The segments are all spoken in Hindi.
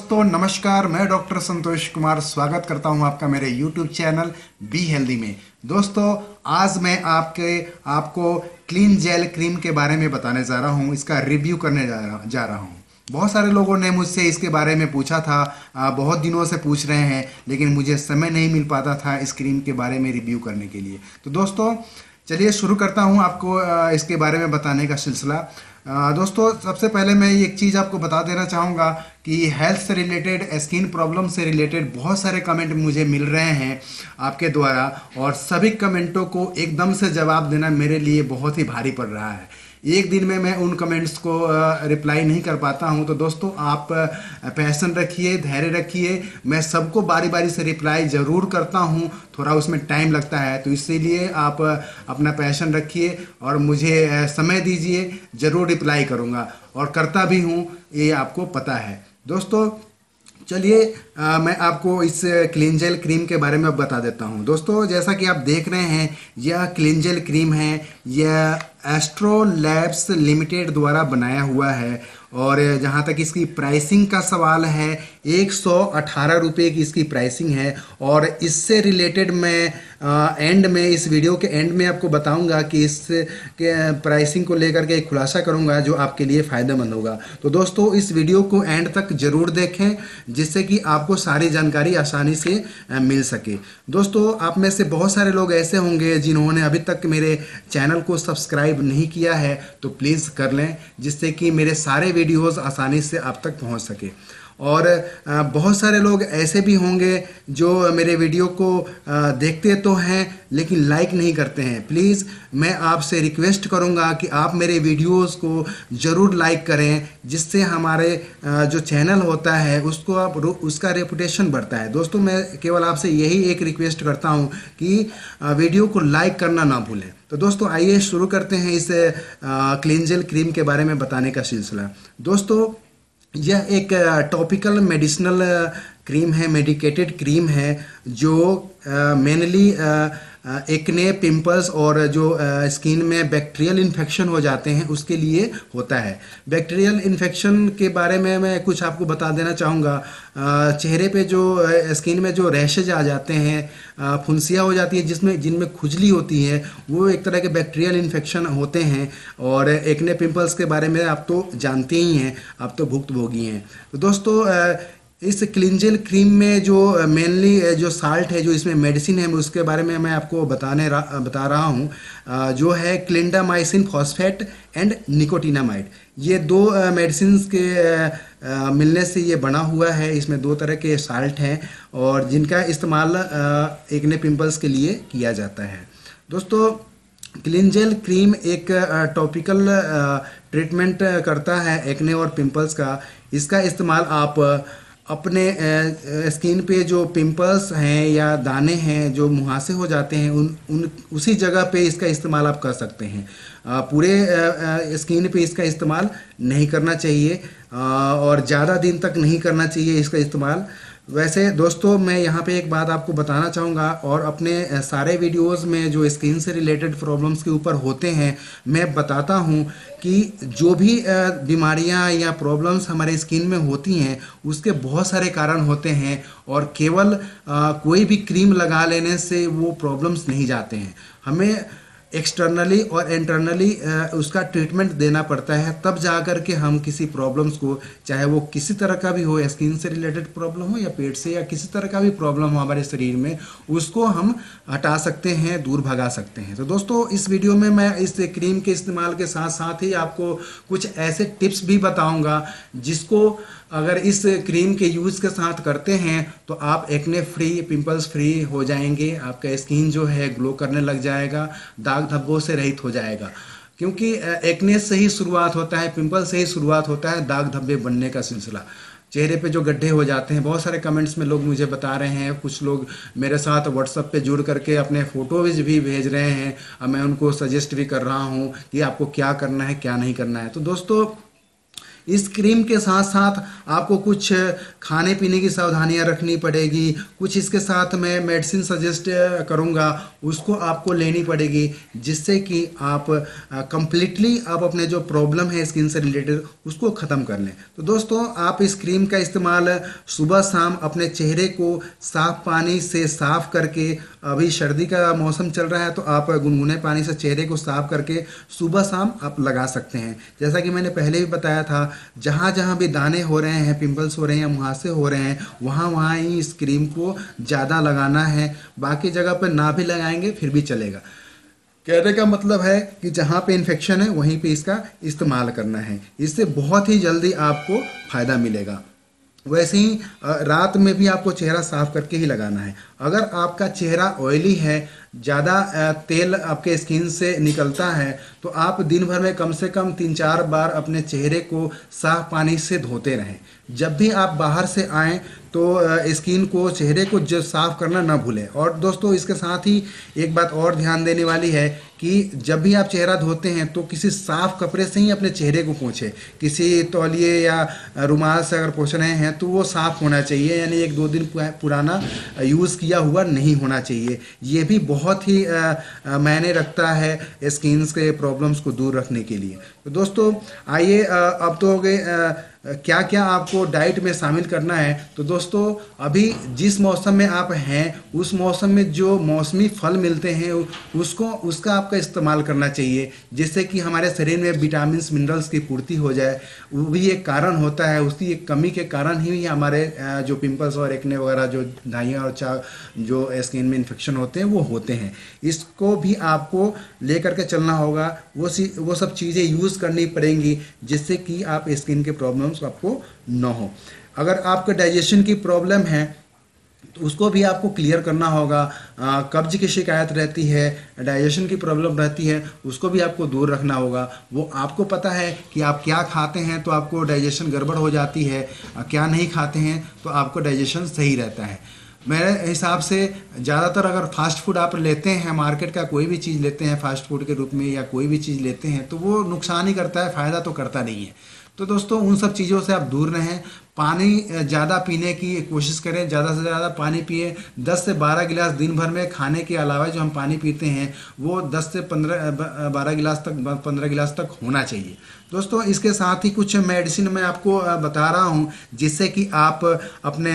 दोस्तों, नमस्कार। मैं डॉक्टर संतोष कुमार स्वागत करता हूँ आपका मेरे यूट्यूब चैनल बी हेल्दी में। दोस्तों, आज मैं आपके, आपको क्लीन जेल क्रीम के बारे में बताने जा रहा हूँ, इसका रिव्यू करने जा रहा जा रहा हूँ। बहुत सारे लोगों ने मुझसे इसके बारे में पूछा था बहुत दिनों से पूछ रहे हैं, लेकिन मुझे समय नहीं मिल पाता था इस क्रीम के बारे में रिव्यू करने के लिए। तो दोस्तों, चलिए शुरू करता हूँ आपको इसके बारे में बताने का सिलसिला। दोस्तों, सबसे पहले मैं एक चीज़ आपको बता देना चाहूँगा कि हेल्थ से रिलेटेड स्किन प्रॉब्लम से रिलेटेड बहुत सारे कमेंट मुझे मिल रहे हैं आपके द्वारा और सभी कमेंटों को एकदम से जवाब देना मेरे लिए बहुत ही भारी पड़ रहा है। एक दिन में मैं उन कमेंट्स को रिप्लाई नहीं कर पाता हूँ। तो दोस्तों, आप पैसन रखिए, धैर्य रखिए। मैं सबको बारी बारी से रिप्लाई ज़रूर करता हूँ। थोड़ा उसमें टाइम लगता है तो इसीलिए आप अपना पैशन रखिए और मुझे समय दीजिए, ज़रूर रिप्लाई करूँगा। और करता भी हूँ, ये आपको पता है। दोस्तों चलिए मैं आपको इस क्लिनजेल क्रीम के बारे में बता देता हूँ। दोस्तों, जैसा कि आप देख रहे हैं, यह क्लिनजेल क्रीम है। यह एस्ट्रो लैब्स लिमिटेड द्वारा बनाया हुआ है। और जहाँ तक इसकी प्राइसिंग का सवाल है, एक सौ अठारह रुपये की इसकी प्राइसिंग है। और इससे रिलेटेड मैं एंड में, इस वीडियो के एंड में आपको बताऊँगा कि इस, के प्राइसिंग को लेकर के एक खुलासा करूँगा जो आपके लिए फ़ायदेमंद होगा। तो दोस्तों, इस वीडियो को एंड तक ज़रूर देखें, जिससे कि आपको सारी जानकारी आसानी से मिल सके। दोस्तों, आप में से बहुत सारे लोग ऐसे होंगे जिन्होंने अभी तक मेरे चैनल को सब्सक्राइब नहीं किया है तो प्लीज़ कर लें, जिससे कि मेरे सारे वीडियोज़ आसानी से आप तक पहुँच सके। और बहुत सारे लोग ऐसे भी होंगे जो मेरे वीडियो को देखते तो हैं, लेकिन लाइक नहीं करते हैं। प्लीज़ मैं आपसे रिक्वेस्ट करूँगा कि आप मेरे वीडियोस को ज़रूर लाइक करें, जिससे हमारे जो चैनल होता है, उसको आप उसका रेपुटेशन बढ़ता है। दोस्तों, मैं केवल आपसे यही एक रिक्वेस्ट करता हूँ कि वीडियो को लाइक करना ना भूलें। तो दोस्तों, आइए शुरू करते हैं इस क्लिनजल क्रीम के बारे में बताने का सिलसिला। दोस्तों यह एक टॉपिकल मेडिसिनल क्रीम है मेडिकेटेड क्रीम है जो मेनली एकने पिंपल्स और जो स्किन में बैक्टीरियल इन्फेक्शन हो जाते हैं, उसके लिए होता है। बैक्टीरियल इन्फेक्शन के बारे में मैं कुछ आपको बता देना चाहूँगा। चेहरे पे जो स्किन में जो रैशेज आ जाते हैं फुंसियाँ हो जाती है, जिसमें, जिनमें खुजली होती है, वो एक तरह के बैक्टीरियल इन्फेक्शन होते हैं और एकने पिंपल्स के बारे में आप तो जानते ही हैं, आप तो भुक्तभोगी हैं। तो दोस्तों इस क्लिंजल क्रीम में जो मेनली जो साल्ट है जो इसमें मेडिसिन है उसके बारे में मैं आपको बताने रा, बता रहा हूँ। जो है क्लिंडामाइसिन फॉस्फेट एंड निकोटिनामाइड ये दो मेडिसिन के आ, मिलने से ये बना हुआ है। इसमें दो तरह के साल्ट हैं और जिनका इस्तेमाल एकने पिंपल्स के लिए किया जाता है। दोस्तों क्लिनजेल क्रीम एक टॉपिकल ट्रीटमेंट करता है एकने और पिंपल्स का। इसका इस्तेमाल आप अपने स्किन पे जो पिंपल्स हैं या दाने हैं जो मुहासे हो जाते हैं, उन उन, उसी जगह पे इसका इस्तेमाल आप कर सकते हैं। पूरे स्किन पे इसका इस्तेमाल नहीं करना चाहिए। और ज़्यादा दिन तक नहीं करना चाहिए इसका इस्तेमाल। वैसे दोस्तों, मैं यहाँ पे एक बात आपको बताना चाहूँगा और अपने सारे वीडियोस में जो स्किन से रिलेटेड प्रॉब्लम्स के ऊपर होते हैं, मैं बताता हूँ कि जो भी बीमारियाँ या प्रॉब्लम्स हमारे स्किन में होती हैं, उसके बहुत सारे कारण होते हैं और केवल कोई भी क्रीम लगा लेने से वो प्रॉब्लम्स नहीं जाते हैं। हमें एक्सटर्नली और इंटरनली उसका ट्रीटमेंट देना पड़ता है। तब जा कर के हम किसी प्रॉब्लम्स को, चाहे वो किसी तरह का भी हो या स्किन से रिलेटेड प्रॉब्लम हो या पेट से या किसी तरह का भी प्रॉब्लम हो हमारे शरीर में, उसको हम हटा सकते हैं, दूर भगा सकते हैं। तो दोस्तों, इस वीडियो में मैं इस क्रीम के इस्तेमाल के साथ साथ ही आपको कुछ ऐसे टिप्स भी बताऊँगा, जिसको अगर इस क्रीम के यूज़ के साथ करते हैं तो आप एक्ने फ्री पिंपल्स फ्री हो जाएँगे। आपका स्किन जो है ग्लो करने लग जाएगा, दाग धब्बों से रहित हो जाएगा। क्योंकि एक्ने से ही शुरुआत होता है पिंपल से ही शुरुआत होता है दाग धब्बे बनने का सिलसिला। चेहरे पे जो गड्ढे हो जाते हैं, बहुत सारे कमेंट्स में लोग मुझे बता रहे हैं। कुछ लोग मेरे साथ व्हाट्सअप पे जुड़ करके अपने फ़ोटोज़ भी भेज रहे हैं। और मैं उनको सजेस्ट भी कर रहा हूँ कि आपको क्या करना है, क्या नहीं करना है। तो दोस्तों इस क्रीम के साथ साथ आपको कुछ खाने पीने की सावधानियाँ रखनी पड़ेगी। कुछ इसके साथ मैं मेडिसिन सजेस्ट करूँगा, उसको आपको लेनी पड़ेगी, जिससे कि आप कंप्लीटली आप अपने जो प्रॉब्लम है स्किन से रिलेटेड उसको ख़त्म कर लें। तो दोस्तों, आप इस क्रीम का इस्तेमाल सुबह शाम अपने चेहरे को साफ़ पानी से साफ़ करके, अभी सर्दी का मौसम चल रहा है तो आप गुनगुने पानी से चेहरे को साफ़ करके सुबह शाम आप लगा सकते हैं। जैसा कि मैंने पहले भी बताया था जहाँ जहाँ भी दाने हो रहे हैं, पिंपल्स हो रहे हैं या मुहासे हो रहे हैं, वहाँ वहाँ ही इस क्रीम को ज़्यादा लगाना है। बाकी जगह पर ना भी लगाएँगे, फिर भी चलेगा। कहने का मतलब है कि जहाँ पे इन्फेक्शन है, वहीं पे इसका इस्तेमाल करना है। इससे बहुत ही जल्दी आपको फ़ायदा मिलेगा। वैसे ही रात में भी आपको चेहरा साफ़ करके ही लगाना है। अगर आपका चेहरा ऑयली है ज़्यादा तेल आपके स्किन से निकलता है तो आप दिन भर में कम से कम तीन चार बार अपने चेहरे को साफ़ पानी से धोते रहें। जब भी आप बाहर से आएँ तो स्किन को, चेहरे को जो, साफ़ करना ना भूलें। और दोस्तों, इसके साथ ही एक बात और ध्यान देने वाली है कि जब भी आप चेहरा धोते हैं तो किसी साफ़ कपड़े से ही अपने चेहरे को पोछे। किसी तौलिए या रुमाल से अगर पोछ रहे हैं तो वो साफ़ होना चाहिए, यानी एक दो दिन पुराना यूज़ किया हुआ नहीं होना चाहिए। ये भी बहुत ही मायने रखता है स्किन के प्रॉब्लम्स को दूर रखने के लिए। तो दोस्तों, आइए अब तो हो गए क्या क्या आपको डाइट में शामिल करना है? तो दोस्तों, अभी जिस मौसम में आप हैं, उस मौसम में जो मौसमी फल मिलते हैं, उसको, उसका आपका इस्तेमाल करना चाहिए, जिससे कि हमारे शरीर में विटामिन मिनरल्स की पूर्ति हो जाए। वो भी एक कारण होता है, उसकी एक कमी के कारण ही हमारे जो पिंपल्स और एक्ने वगैरह, जो दाइयाँ और चा जो स्किन में इन्फेक्शन होते हैं, वो होते हैं। इसको भी आपको ले करके चलना होगा। वो सी, वो सब चीज़ें यूज़ करनी पड़ेंगी, जिससे कि आप स्किन के प्रॉब्लम्स आपको न हो। अगर आपका डाइजेशन की प्रॉब्लम है तो उसको भी आपको क्लियर करना होगा। कब्ज की शिकायत रहती है डाइजेशन की प्रॉब्लम रहती है, उसको भी आपको दूर रखना होगा। वो आपको पता है कि आप क्या खाते हैं तो आपको डाइजेशन गड़बड़ हो जाती है। क्या नहीं खाते हैं तो आपको डाइजेशन सही रहता है। मेरे हिसाब से ज़्यादातर अगर फास्ट फ़ूड आप लेते हैं मार्केट का कोई भी चीज़ लेते हैं फास्ट फ़ूड के रूप में या कोई भी चीज़ लेते हैं तो वो नुकसान ही करता है, फ़ायदा तो करता नहीं है। तो दोस्तों, उन सब चीज़ों से आप दूर रहें। पानी ज़्यादा पीने की कोशिश करें। ज़्यादा से ज़्यादा पानी पिए। 10 से 12 गिलास दिन भर में खाने के अलावा जो हम पानी पीते हैं, वो 10 से 15 12 गिलास तक 15 गिलास तक होना चाहिए। दोस्तों, इसके साथ ही कुछ मेडिसिन मैं आपको बता रहा हूँ, जिससे कि आप अपने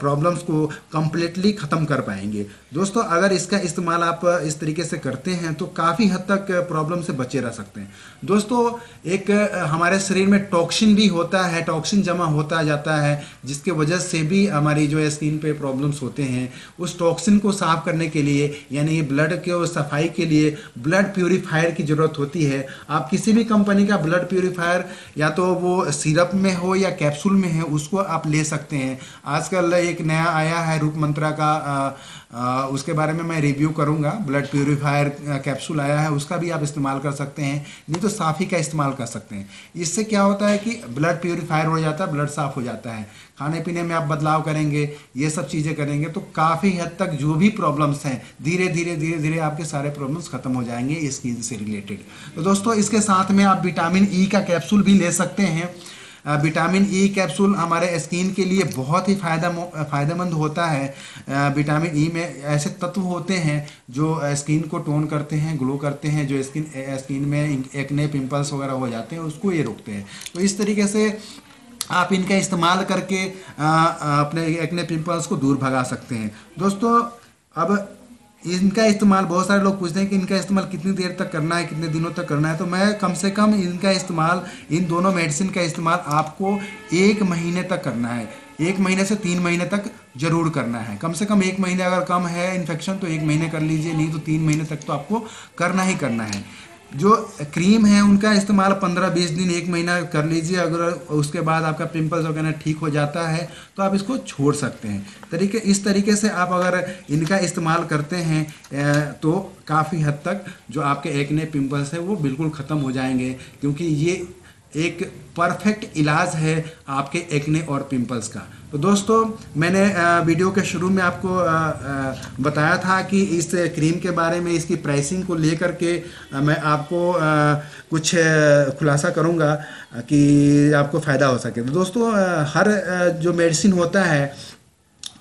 प्रॉब्लम्स को कम्प्लीटली ख़त्म कर पाएँगे। दोस्तों, अगर इसका इस्तेमाल आप इस तरीके से करते हैं तो काफ़ी हद तक प्रॉब्लम से बचे रह सकते हैं। दोस्तों, एक हमारे शरीर में टॉक्सिन भी होता है टॉक्सिन जमा होता जाता है जिसके वजह से भी हमारी जो है स्किन पे प्रॉब्लम्स होते हैं। उस टॉक्सिन को साफ़ करने के लिए यानी ब्लड के सफ़ाई के लिए ब्लड प्योरीफायर की ज़रूरत होती है। आप किसी भी कंपनी का ब्लड प्योरीफायर या तो वो सिरप में हो या कैप्सूल में है उसको आप ले सकते हैं। आजकल एक नया आया है रूप मंत्रा का आ, उसके बारे में मैं रिव्यू करूँगा। ब्लड प्योरीफायर कैप्सूल आया है, उसका भी आप इस्तेमाल कर सकते हैं। नहीं तो साफ़ी का इस्तेमाल कर सकते हैं। इससे क्या होता है कि ब्लड प्योरीफायर हो जाता है ब्लड साफ़ हो जाता है। खाने पीने में आप बदलाव करेंगे, ये सब चीज़ें करेंगे तो काफ़ी हद तक जो भी प्रॉब्लम्स हैं, धीरे धीरे धीरे धीरे आपके सारे प्रॉब्लम्स खत्म हो जाएँगे स्किन से रिलेटेड तो दोस्तों, इसके साथ में आप विटामिन ई e का कैप्सूल भी ले सकते हैं। विटामिन ई कैप्सूल हमारे स्किन के लिए बहुत ही फ़ायदा फ़ायदेमंद होता है। विटामिन ई में ऐसे तत्व होते हैं जो स्किन को टोन करते हैं ग्लो करते हैं, जो स्किन स्किन में एक्ने पिंपल्स वगैरह हो जाते हैं, उसको ये रोकते हैं। तो इस तरीके से आप इनका इस्तेमाल करके अपने एक्ने पिंपल्स को दूर भगा सकते हैं। दोस्तों, अब इनका इस्तेमाल, बहुत सारे लोग पूछते हैं कि इनका इस्तेमाल कितनी देर तक करना है, कितने दिनों तक करना है। तो मैं कम से कम इनका इस्तेमाल, इन दोनों मेडिसिन का इस्तेमाल आपको एक महीने तक करना है। एक महीने से तीन महीने तक ज़रूर करना है। कम से कम एक महीने अगर कम है इन्फेक्शन तो एक महीने कर लीजिए, नहीं तो तीन महीने तक तो आपको करना ही करना है। जो क्रीम है, उनका इस्तेमाल 15-20 दिन, एक महीना कर लीजिए। अगर उसके बाद आपका पिंपल्स वगैरह ठीक हो जाता है तो आप इसको छोड़ सकते हैं। तरीके, इस तरीके से आप अगर इनका इस्तेमाल करते हैं तो काफ़ी हद तक जो आपके एकने पिंपल्स है, वो बिल्कुल ख़त्म हो जाएँगे। क्योंकि ये एक परफेक्ट इलाज है आपके एक्ने और पिंपल्स का। तो दोस्तों मैंने वीडियो के शुरू में आपको बताया था कि इस क्रीम के बारे में इसकी प्राइसिंग को लेकर के मैं आपको कुछ खुलासा करूँगा कि आपको फ़ायदा हो सके। तो दोस्तों हर जो मेडिसिन होता है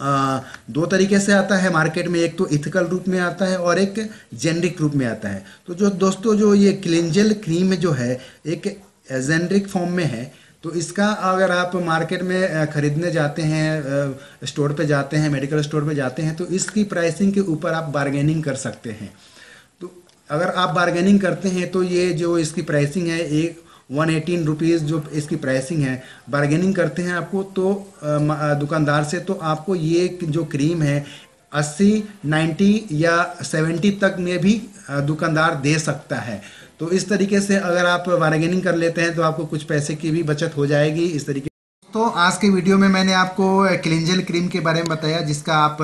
आ, दो तरीके से आता है मार्केट में। एक तो इथिकल रूप में आता है और एक जेनरिक रूप में आता है। तो जो दोस्तों जो ये क्लिंजल क्रीम जो है एक जेनरिक फॉर्म में है तो इसका अगर आप मार्केट में ख़रीदने जाते हैं स्टोर पे जाते हैं, मेडिकल स्टोर पे जाते हैं तो इसकी प्राइसिंग के ऊपर आप बार्गेनिंग कर सकते हैं। तो अगर आप बार्गेनिंग करते हैं तो ये जो इसकी प्राइसिंग है, एक वन एटीन रुपीज़ जो इसकी प्राइसिंग है, बार्गेनिंग करते हैं आपको तो दुकानदार से तो आपको ये जो क्रीम है, अस्सी नाइन्टी या सेवेंटी तक में भी दुकानदार दे सकता है। तो इस तरीके से अगर आप बार्गेनिंग कर लेते हैं तो आपको कुछ पैसे की भी बचत हो जाएगी इस तरीके तो आज के वीडियो में मैंने आपको क्लिंजल क्रीम के बारे में बताया, जिसका आप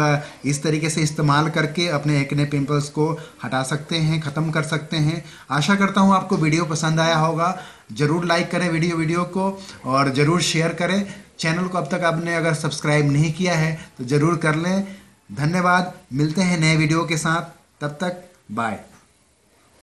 इस तरीके से इस्तेमाल करके अपने एक्ने पिंपल्स को हटा सकते हैं, ख़त्म कर सकते हैं। आशा करता हूँ आपको वीडियो पसंद आया होगा। ज़रूर लाइक करें वीडियो वीडियो को और ज़रूर शेयर करें। चैनल को अब तक आपने अगर सब्सक्राइब नहीं किया है तो ज़रूर कर लें। धन्यवाद, मिलते हैं नए वीडियो के साथ। तब तक बाय